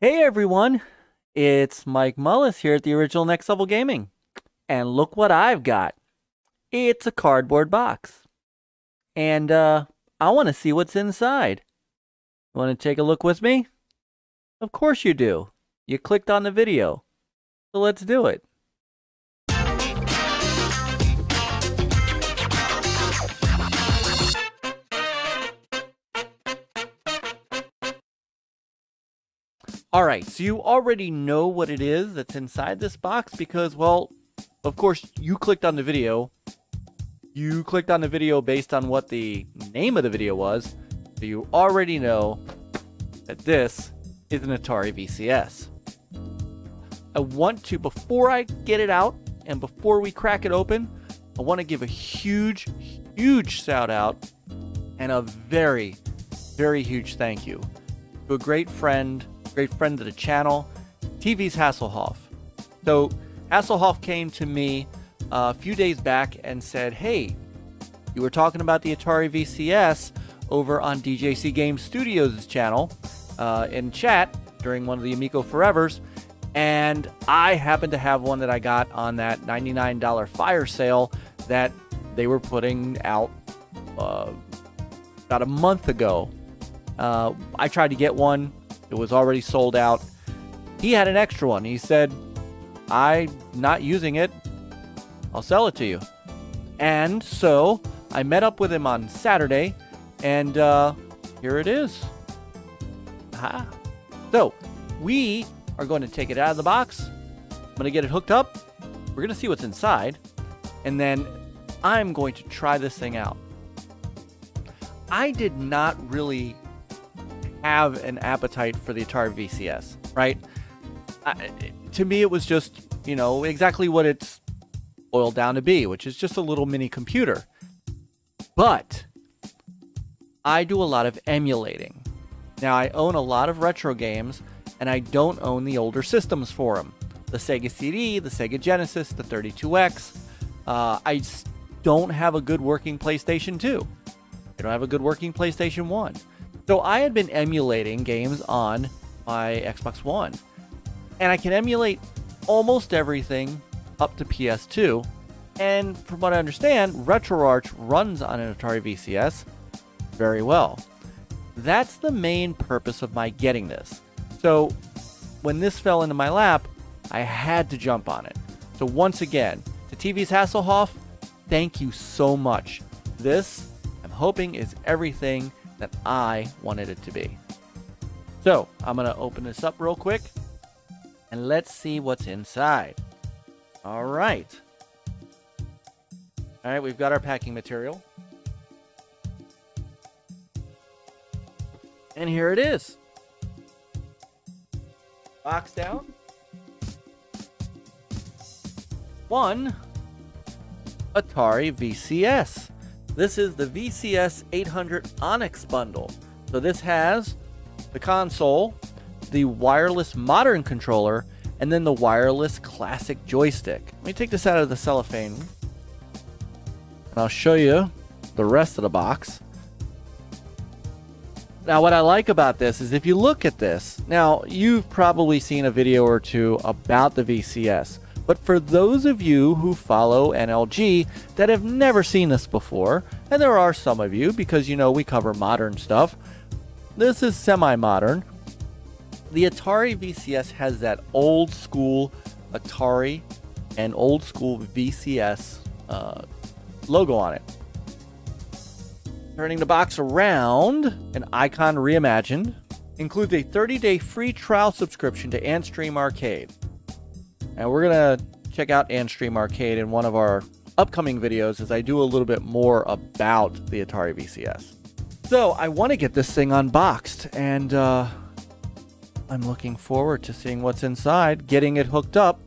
Hey everyone, it's Mike Mullis here at the original Next Level Gaming. And look what I've got. It's a cardboard box. And uh, I want to see what's inside. Want to take a look with me? Of course you do. You clicked on the video. So let's do it. All right, so you already know what it is that's inside this box because, well, of course, you clicked on the video. You clicked on the video based on what the name of the video was, so you already know that this is an Atari VCS. I want to, before I get it out and before we crack it open, I want to give a huge, huge shout out and a very, very huge thank you to a great friend great friend of the channel, TV's Hasselhoff. So Hasselhoff came to me uh, a few days back and said, Hey, you were talking about the Atari VCS over on DJC Game Studios' channel uh, in chat during one of the Amico Forevers. And I happen to have one that I got on that $99 fire sale that they were putting out uh, about a month ago. Uh, I tried to get one it was already sold out. He had an extra one. He said, I'm not using it. I'll sell it to you. And so I met up with him on Saturday, and uh, here it is. Aha. So we are going to take it out of the box. I'm going to get it hooked up. We're going to see what's inside. And then I'm going to try this thing out. I did not really have an appetite for the Atari VCS, right? I, to me, it was just, you know, exactly what it's boiled down to be, which is just a little mini computer. But I do a lot of emulating. Now, I own a lot of retro games, and I don't own the older systems for them. The Sega CD, the Sega Genesis, the 32X. Uh, I don't have a good working PlayStation 2. I don't have a good working PlayStation 1. So I had been emulating games on my Xbox One. And I can emulate almost everything up to PS2. And from what I understand, RetroArch runs on an Atari VCS very well. That's the main purpose of my getting this. So when this fell into my lap, I had to jump on it. So once again, to TV's Hasselhoff, thank you so much. This, I'm hoping, is everything that I wanted it to be. So I'm going to open this up real quick and let's see what's inside. All right. All right, we've got our packing material. And here it is. Box down. One Atari VCS. This is the VCS 800 Onyx bundle. So this has the console, the wireless modern controller, and then the wireless classic joystick. Let me take this out of the cellophane and I'll show you the rest of the box. Now, what I like about this is if you look at this, now you've probably seen a video or two about the VCS. But for those of you who follow NLG that have never seen this before, and there are some of you because you know we cover modern stuff, this is semi modern. The Atari VCS has that old school Atari and old school VCS uh, logo on it. Turning the box around, an icon reimagined includes a 30 day free trial subscription to Antstream Arcade. And we're going to check out Antstream Arcade in one of our upcoming videos as I do a little bit more about the Atari VCS. So I want to get this thing unboxed and uh, I'm looking forward to seeing what's inside, getting it hooked up,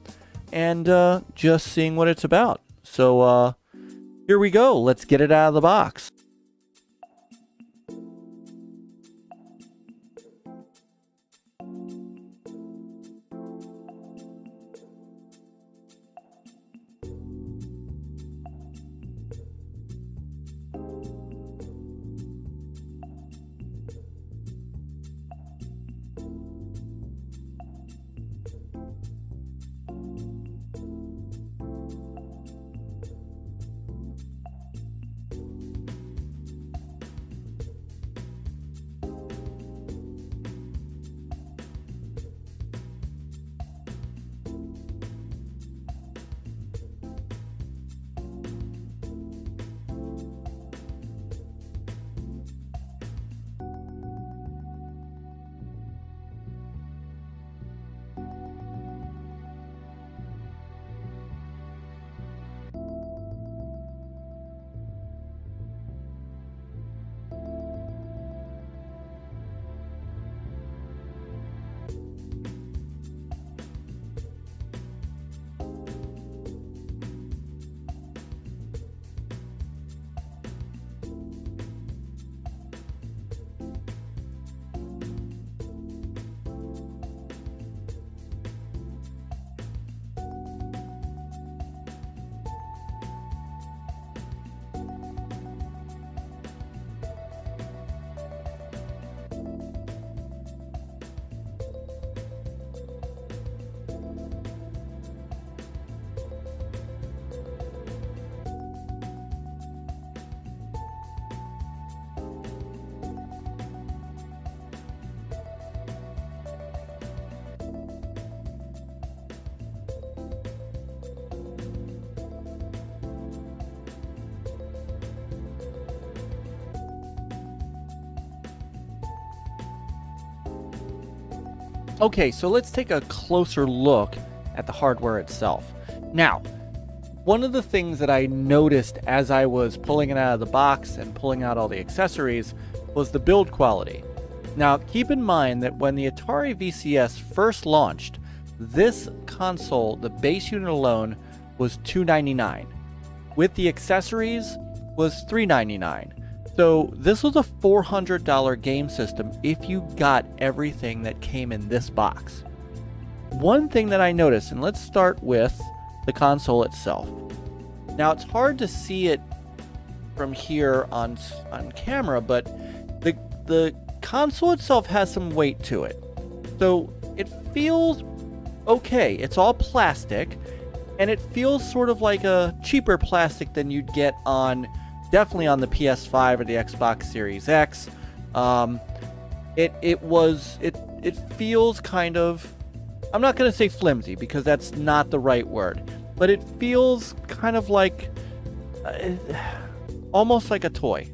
and uh, just seeing what it's about. So uh, here we go. Let's get it out of the box. Okay, so let's take a closer look at the hardware itself. Now, one of the things that I noticed as I was pulling it out of the box and pulling out all the accessories was the build quality. Now, keep in mind that when the Atari VCS first launched, this console, the base unit alone, was 299. With the accessories was $399. So this was a $400 game system if you got everything that came in this box. One thing that I noticed, and let's start with the console itself. Now it's hard to see it from here on on camera, but the the console itself has some weight to it. So it feels okay. It's all plastic, and it feels sort of like a cheaper plastic than you'd get on definitely on the PS5 or the Xbox Series X. Um, it it was it it feels kind of I'm not to say flimsy because that's not the right word, but it feels kind of like uh, almost like a toy.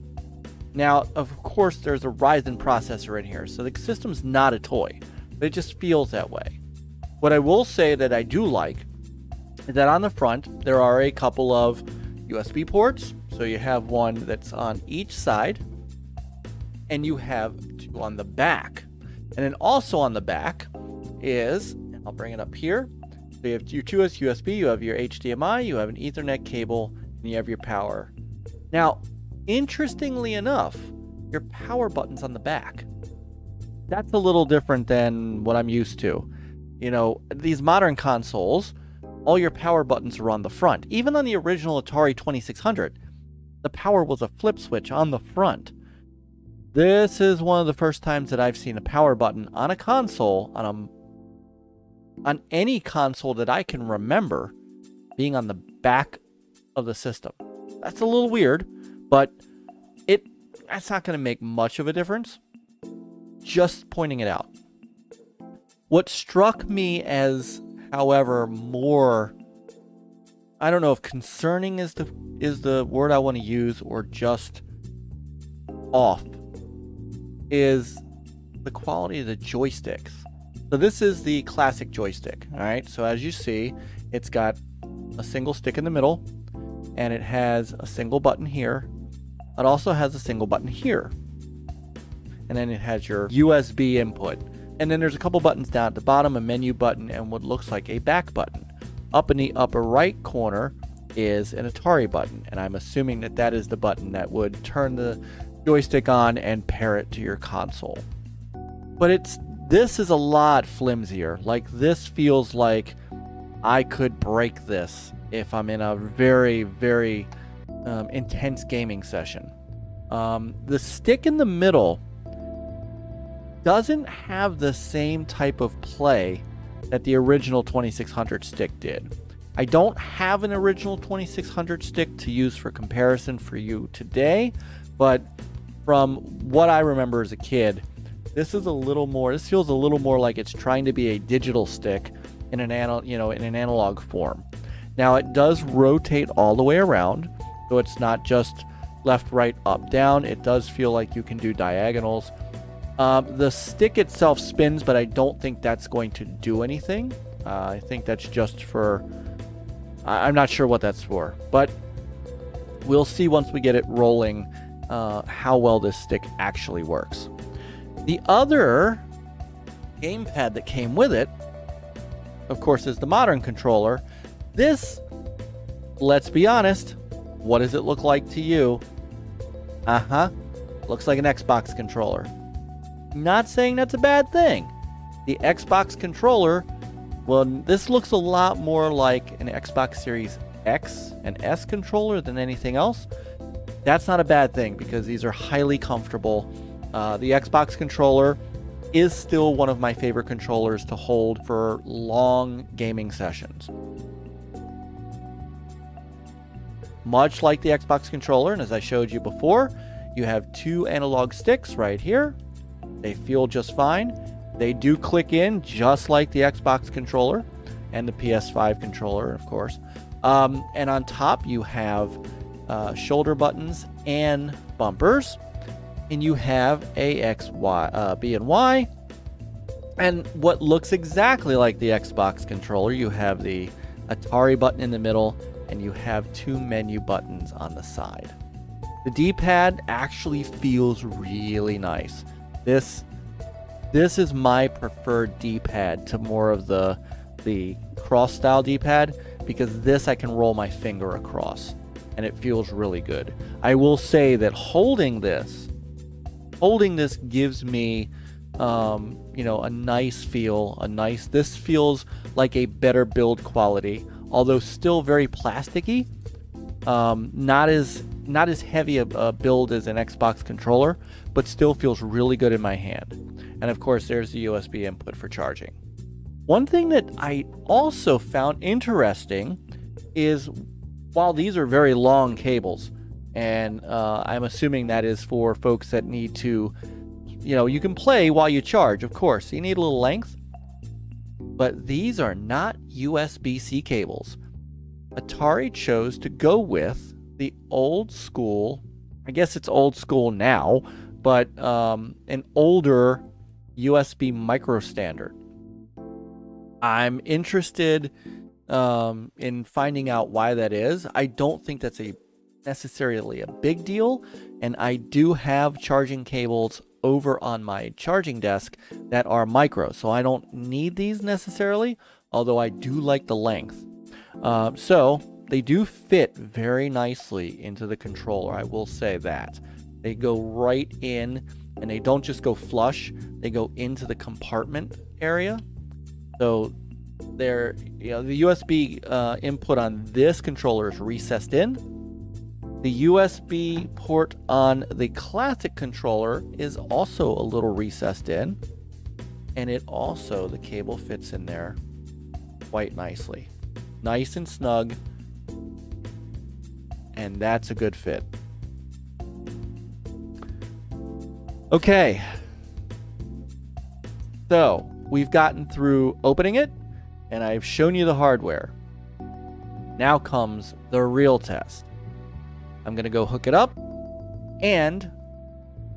Now, of course, there's a Ryzen processor in here, so the system's not a toy, but it just feels that way. What I will say that I do like is that on the front there are a couple of USB ports so you have one that's on each side, and you have two on the back. And then also on the back is, I'll bring it up here. So you have your two USB, you have your HDMI, you have an Ethernet cable, and you have your power. Now, interestingly enough, your power button's on the back. That's a little different than what I'm used to. You know, these modern consoles, all your power buttons are on the front. Even on the original Atari 2600, the power was a flip switch on the front. This is one of the first times that I've seen a power button on a console, on a on any console that I can remember being on the back of the system. That's a little weird, but it that's not going to make much of a difference. Just pointing it out. What struck me as, however, more I don't know if concerning is the is the word I want to use or just off is the quality of the joysticks. So this is the classic joystick, all right? So as you see, it's got a single stick in the middle and it has a single button here. It also has a single button here. And then it has your USB input. And then there's a couple buttons down at the bottom, a menu button and what looks like a back button. Up in the upper right corner is an Atari button, and I'm assuming that that is the button that would turn the joystick on and pair it to your console. But it's this is a lot flimsier. Like this feels like I could break this if I'm in a very very um, intense gaming session. Um, the stick in the middle doesn't have the same type of play that the original 2600 stick did. I don't have an original 2600 stick to use for comparison for you today, but from what I remember as a kid, this is a little more this feels a little more like it's trying to be a digital stick in an anal, you know, in an analog form. Now it does rotate all the way around, so it's not just left, right, up, down. It does feel like you can do diagonals. Um, the stick itself spins, but I don't think that's going to do anything. Uh, I think that's just for. I- am not sure what that's for, but we'll see once we get it rolling uh, how well this stick actually works. The other gamepad that came with it, of course, is the modern controller. This, let's be honest, what does it look like to you? Uh huh. Looks like an Xbox controller. Not saying that's a bad thing. The Xbox controller, well, this looks a lot more like an Xbox Series X and S controller than anything else. That's not a bad thing because these are highly comfortable. Uh, the Xbox controller is still one of my favorite controllers to hold for long gaming sessions. Much like the Xbox controller, and as I showed you before, you have two analog sticks right here they feel just fine. They do click in just like the Xbox controller and the PS5 controller, of course. Um, and on top, you have uh, shoulder buttons and bumpers. And you have A, X, Y, uh, B, and Y. And what looks exactly like the Xbox controller, you have the Atari button in the middle, and you have two menu buttons on the side. The D-pad actually feels really nice. This this is my preferred D-pad to more of the the cross style D-pad because this I can roll my finger across and it feels really good. I will say that holding this holding this gives me um, you know a nice feel, a nice this feels like a better build quality, although still very plasticky. Um, not as not as heavy a, a build as an Xbox controller, but still feels really good in my hand. And of course, there's the USB input for charging. One thing that I also found interesting is while these are very long cables, and uh, I'm assuming that is for folks that need to, you know, you can play while you charge, of course. You need a little length, but these are not USB C cables. Atari chose to go with the old school, I guess it's old school now, but um, an older USB micro standard. I'm interested um, in finding out why that is. I don't think that's a necessarily a big deal, and I do have charging cables over on my charging desk that are micro, so I don't need these necessarily, although I do like the length. Uh, so they do fit very nicely into the controller, I will say that. They go right in and they don't just go flush, they go into the compartment area. So they're, you know, the USB uh, input on this controller is recessed in. The USB port on the classic controller is also a little recessed in. And it also, the cable fits in there quite nicely. Nice and snug. And that's a good fit. Okay. So, we've gotten through opening it, and I've shown you the hardware. Now comes the real test. I'm going to go hook it up, and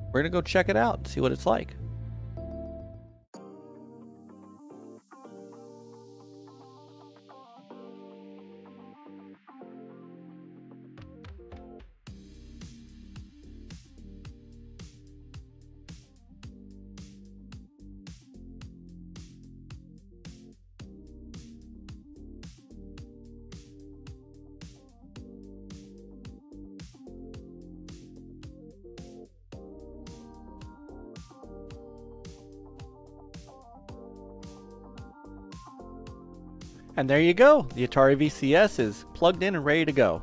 we're going to go check it out, see what it's like. And there you go. The Atari VCS is plugged in and ready to go.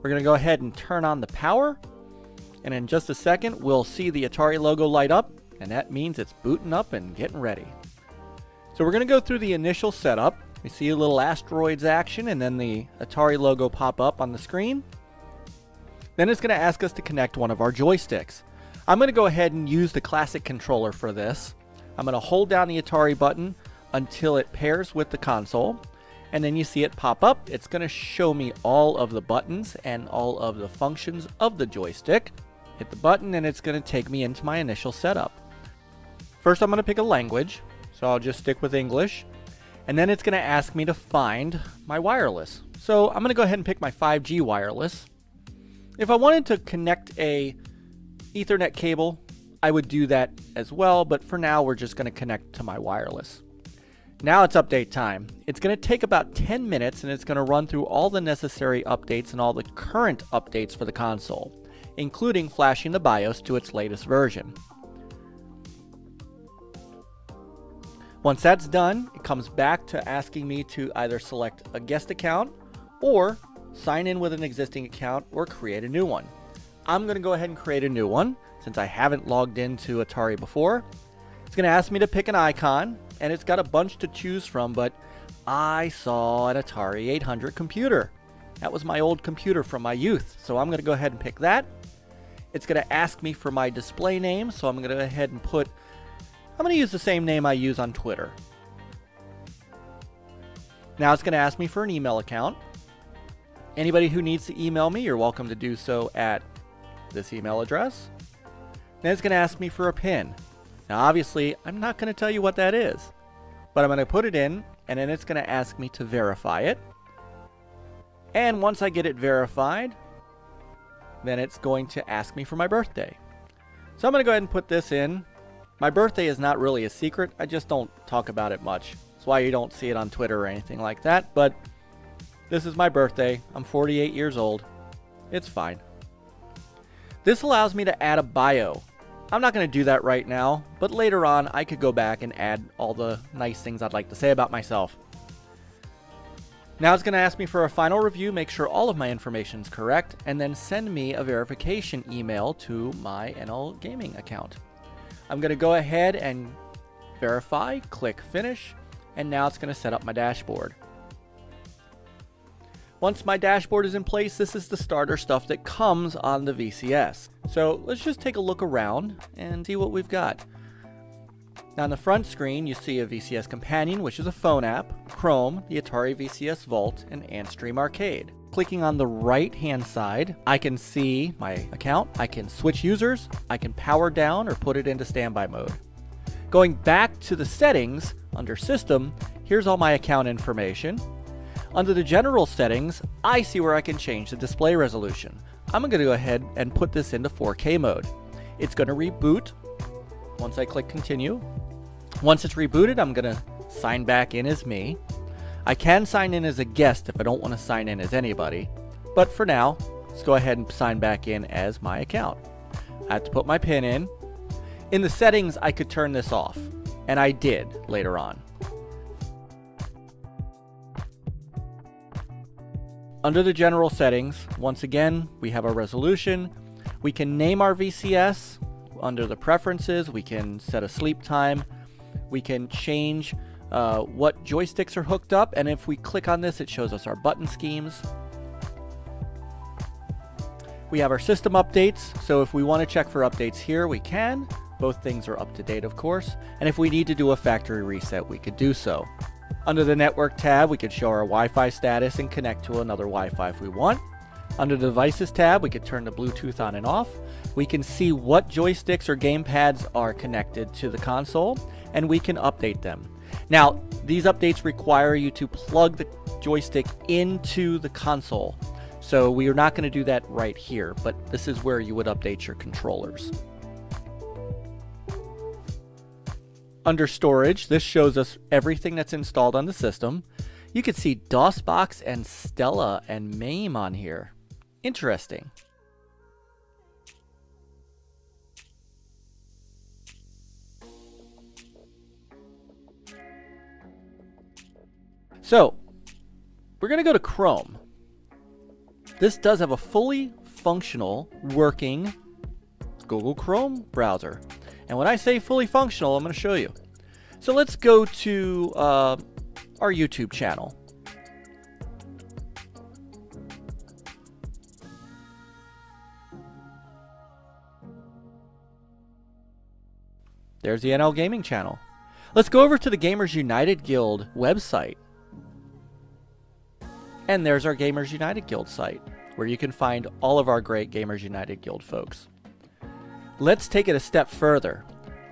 We're going to go ahead and turn on the power. And in just a second, we'll see the Atari logo light up. And that means it's booting up and getting ready. So we're going to go through the initial setup. We see a little asteroids action and then the Atari logo pop up on the screen. Then it's going to ask us to connect one of our joysticks. I'm going to go ahead and use the classic controller for this. I'm going to hold down the Atari button until it pairs with the console and then you see it pop up. It's going to show me all of the buttons and all of the functions of the joystick. Hit the button and it's going to take me into my initial setup. First I'm going to pick a language, so I'll just stick with English. And then it's going to ask me to find my wireless. So I'm going to go ahead and pick my 5G wireless. If I wanted to connect a Ethernet cable, I would do that as well, but for now we're just going to connect to my wireless. Now it's update time. It's going to take about 10 minutes and it's going to run through all the necessary updates and all the current updates for the console, including flashing the BIOS to its latest version. Once that's done, it comes back to asking me to either select a guest account or sign in with an existing account or create a new one. I'm going to go ahead and create a new one since I haven't logged into Atari before. It's going to ask me to pick an icon and it's got a bunch to choose from, but I saw an Atari 800 computer. That was my old computer from my youth, so I'm going to go ahead and pick that. It's going to ask me for my display name, so I'm going to go ahead and put, I'm going to use the same name I use on Twitter. Now it's going to ask me for an email account. Anybody who needs to email me, you're welcome to do so at this email address. Then it's going to ask me for a PIN. Now obviously, I'm not going to tell you what that is, but I'm going to put it in, and then it's going to ask me to verify it. And once I get it verified, then it's going to ask me for my birthday. So I'm going to go ahead and put this in. My birthday is not really a secret. I just don't talk about it much. That's why you don't see it on Twitter or anything like that. But this is my birthday. I'm 48 years old. It's fine. This allows me to add a bio. I'm not going to do that right now, but later on I could go back and add all the nice things I'd like to say about myself. Now it's going to ask me for a final review, make sure all of my information is correct, and then send me a verification email to my NL Gaming account. I'm going to go ahead and verify, click finish, and now it's going to set up my dashboard. Once my dashboard is in place, this is the starter stuff that comes on the VCS. So let's just take a look around and see what we've got. Now on the front screen, you see a VCS Companion, which is a phone app, Chrome, the Atari VCS Vault, and Antstream Arcade. Clicking on the right hand side, I can see my account, I can switch users, I can power down or put it into standby mode. Going back to the settings, under System, here's all my account information, under the general settings, I see where I can change the display resolution. I'm going to go ahead and put this into 4K mode. It's going to reboot once I click continue. Once it's rebooted, I'm going to sign back in as me. I can sign in as a guest if I don't want to sign in as anybody. But for now, let's go ahead and sign back in as my account. I have to put my PIN in. In the settings, I could turn this off. And I did later on. Under the general settings, once again, we have our resolution. We can name our VCS. Under the preferences, we can set a sleep time. We can change uh, what joysticks are hooked up. And if we click on this, it shows us our button schemes. We have our system updates. So if we want to check for updates here, we can. Both things are up to date, of course. And if we need to do a factory reset, we could do so. Under the Network tab, we could show our Wi-Fi status and connect to another Wi-Fi if we want. Under the Devices tab, we could turn the Bluetooth on and off. We can see what joysticks or gamepads are connected to the console, and we can update them. Now, these updates require you to plug the joystick into the console. So we are not going to do that right here, but this is where you would update your controllers. Under storage, this shows us everything that's installed on the system. You can see DOSBox and Stella and MAME on here. Interesting. So, we're going to go to Chrome. This does have a fully functional, working Google Chrome browser. And when I say fully functional, I'm going to show you. So let's go to uh, our YouTube channel. There's the NL Gaming channel. Let's go over to the Gamers United Guild website. And there's our Gamers United Guild site, where you can find all of our great Gamers United Guild folks. Let's take it a step further.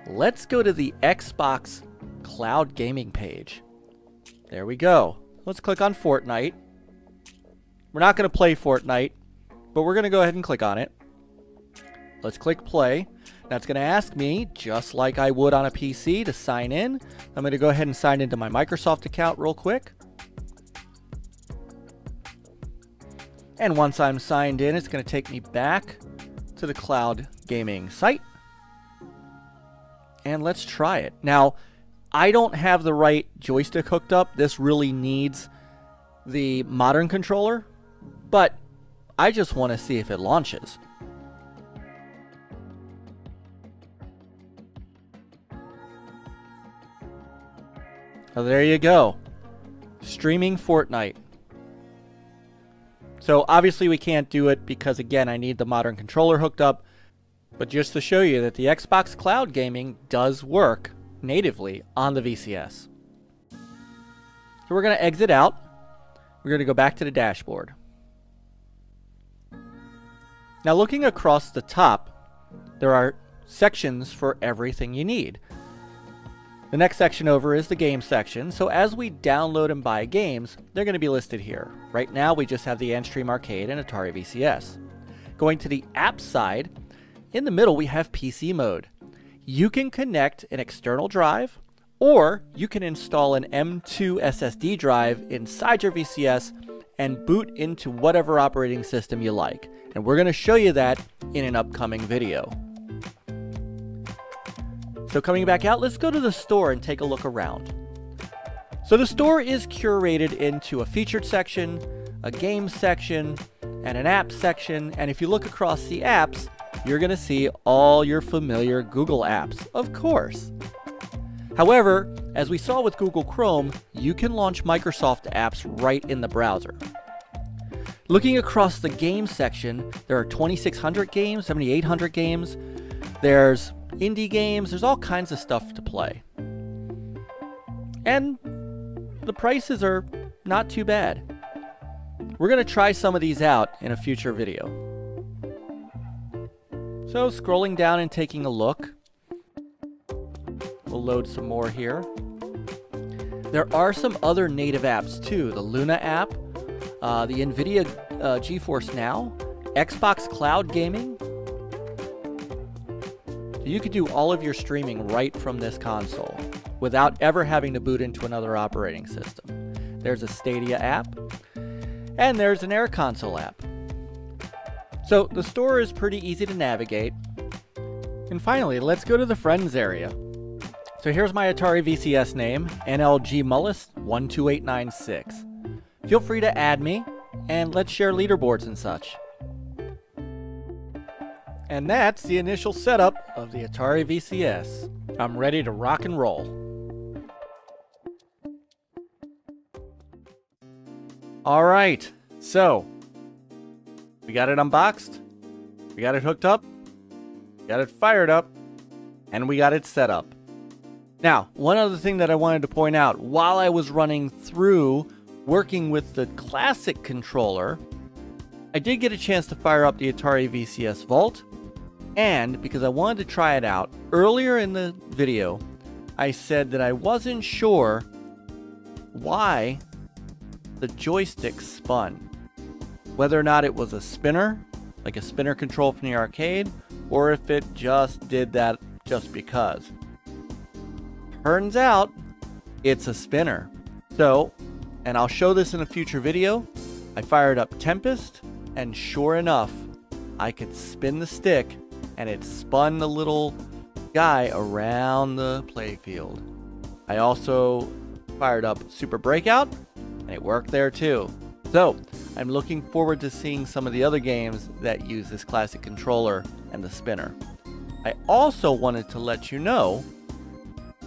Let's go to the Xbox Cloud Gaming page. There we go. Let's click on Fortnite. We're not going to play Fortnite, but we're going to go ahead and click on it. Let's click play. That's going to ask me, just like I would on a PC, to sign in. I'm going to go ahead and sign into my Microsoft account real quick. And once I'm signed in, it's going to take me back to the cloud gaming site. And let's try it. Now, I don't have the right joystick hooked up. This really needs the modern controller. But I just want to see if it launches. Oh, there you go. Streaming Fortnite. So obviously we can't do it because again I need the modern controller hooked up. But just to show you that the Xbox Cloud Gaming does work natively on the VCS. So we're going to exit out. We're going to go back to the dashboard. Now looking across the top, there are sections for everything you need. The next section over is the game section, so as we download and buy games, they're going to be listed here. Right now we just have the Antstream Arcade and Atari VCS. Going to the app side, in the middle we have PC mode. You can connect an external drive, or you can install an M2 SSD drive inside your VCS and boot into whatever operating system you like. And we're going to show you that in an upcoming video. So coming back out, let's go to the store and take a look around. So the store is curated into a featured section, a game section, and an app section. And if you look across the apps, you're going to see all your familiar Google apps, of course. However, as we saw with Google Chrome, you can launch Microsoft apps right in the browser. Looking across the game section, there are 2,600 games, 7,800 games. There's indie games, there's all kinds of stuff to play. And the prices are not too bad. We're going to try some of these out in a future video. So scrolling down and taking a look. We'll load some more here. There are some other native apps too. The Luna app, uh, the NVIDIA uh, GeForce Now, Xbox Cloud Gaming, you could do all of your streaming right from this console without ever having to boot into another operating system. There's a Stadia app, and there's an Air Console app. So the store is pretty easy to navigate. And finally, let's go to the friends area. So here's my Atari VCS name, NLG Mullis 12896. Feel free to add me, and let's share leaderboards and such. And that's the initial setup of the Atari VCS. I'm ready to rock and roll. Alright, so we got it unboxed, we got it hooked up, got it fired up, and we got it set up. Now, one other thing that I wanted to point out while I was running through working with the classic controller, I did get a chance to fire up the Atari VCS Vault and because I wanted to try it out, earlier in the video, I said that I wasn't sure why the joystick spun. Whether or not it was a spinner, like a spinner control from the arcade, or if it just did that just because. Turns out, it's a spinner. So, and I'll show this in a future video, I fired up Tempest, and sure enough, I could spin the stick and it spun the little guy around the playfield. I also fired up Super Breakout, and it worked there too. So, I'm looking forward to seeing some of the other games that use this classic controller and the spinner. I also wanted to let you know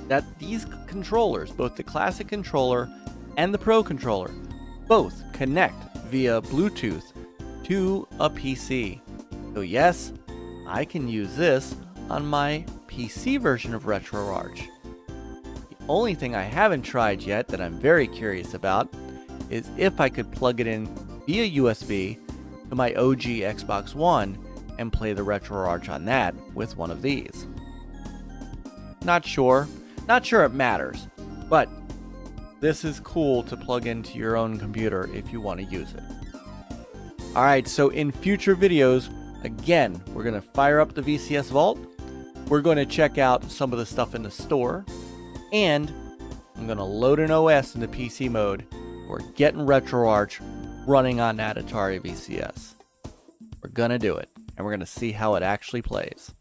that these controllers, both the classic controller and the Pro controller, both connect via Bluetooth to a PC. So yes, I can use this on my PC version of RetroArch. The only thing I haven't tried yet that I'm very curious about is if I could plug it in via USB to my OG Xbox One and play the RetroArch on that with one of these. Not sure. Not sure it matters, but this is cool to plug into your own computer if you want to use it. Alright, so in future videos, Again, we're going to fire up the VCS Vault. We're going to check out some of the stuff in the store. And I'm going to load an OS into PC mode. We're getting RetroArch running on that Atari VCS. We're going to do it. And we're going to see how it actually plays.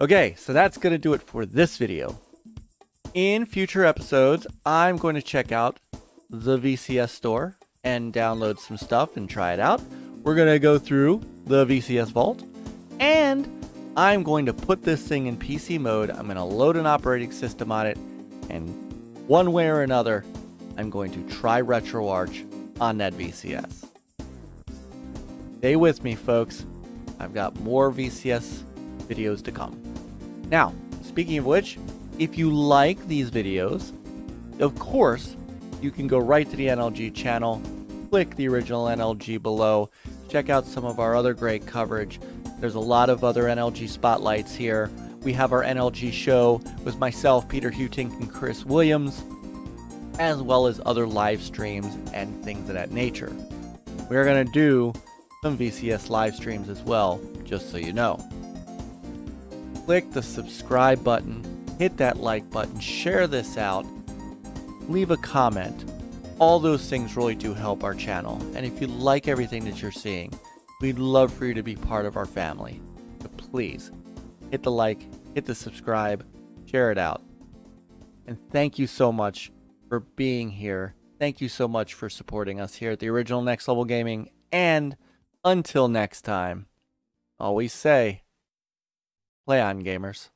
Okay, so that's going to do it for this video. In future episodes, I'm going to check out the VCS store and download some stuff and try it out we're going to go through the VCS Vault, and I'm going to put this thing in PC mode. I'm going to load an operating system on it, and one way or another, I'm going to try RetroArch on that VCS. Stay with me, folks. I've got more VCS videos to come. Now, speaking of which, if you like these videos, of course, you can go right to the NLG channel, click the original NLG below, check out some of our other great coverage. There's a lot of other NLG spotlights here. We have our NLG show with myself, Peter Hutink, and Chris Williams, as well as other live streams and things of that nature. We're going to do some VCS live streams as well, just so you know. Click the subscribe button, hit that like button, share this out, leave a comment. All those things really do help our channel. And if you like everything that you're seeing, we'd love for you to be part of our family. So please hit the like, hit the subscribe, share it out. And thank you so much for being here. Thank you so much for supporting us here at the original Next Level Gaming. And until next time, always say, play on, gamers.